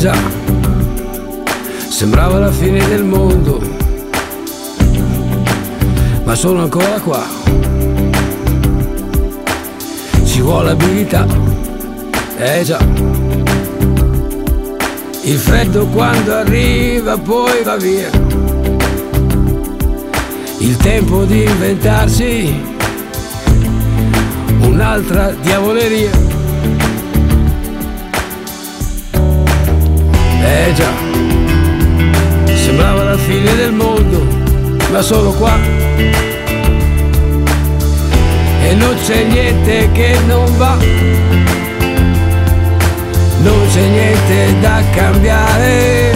già, sembrava la fine del mondo, ma sono ancora qua. Ci vuole abilità, eh già. Il freddo quando arriva poi va via. Il tempo di inventarsi un'altra diavoleria. Eh già, sembrava la fine del mondo, ma solo qua. E non c'è niente che non va, non c'è niente da cambiare.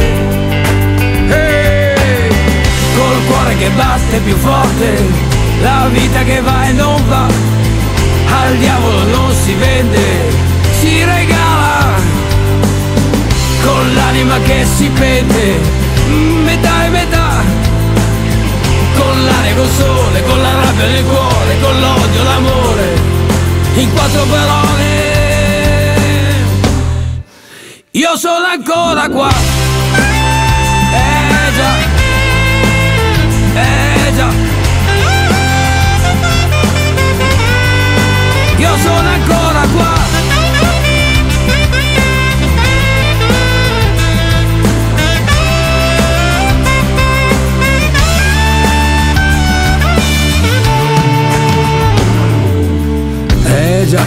Ehi, col cuore che batte più forte, la vita che va e non va, al diavolo non si vende, quattro parole. Io sono ancora qua. Eh già, eh. Io sono ancora qua. Eh già,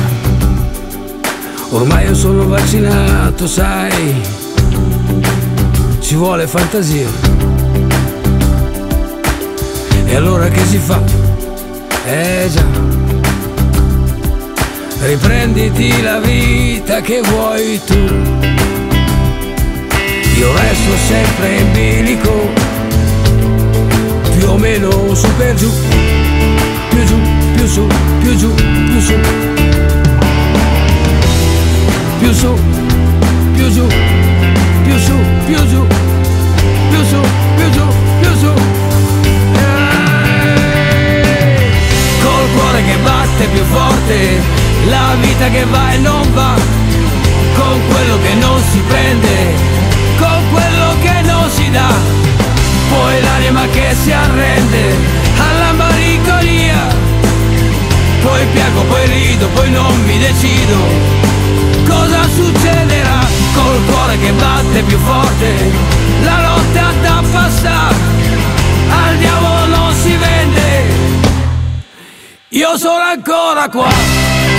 ormai io sono vaccinato, sai, ci vuole fantasia. E allora che si fa? Eh già, riprenditi la vita che vuoi tu. Io resto sempre in bilico, più o meno su per giù, più giù, più su, più giù, più su. Più su, più giù, più su, più giù, più su, più giù, più su. Col cuore che batte più forte, la vita che va e non va, con quello che non si prende, con quello che non si dà, poi l'anima che si arrende alla malinconia, poi piango, poi rido, poi non mi decido. Cosa succederà col cuore che batte più forte? La lotta da passare al diavolo non si vende. Io sono ancora qua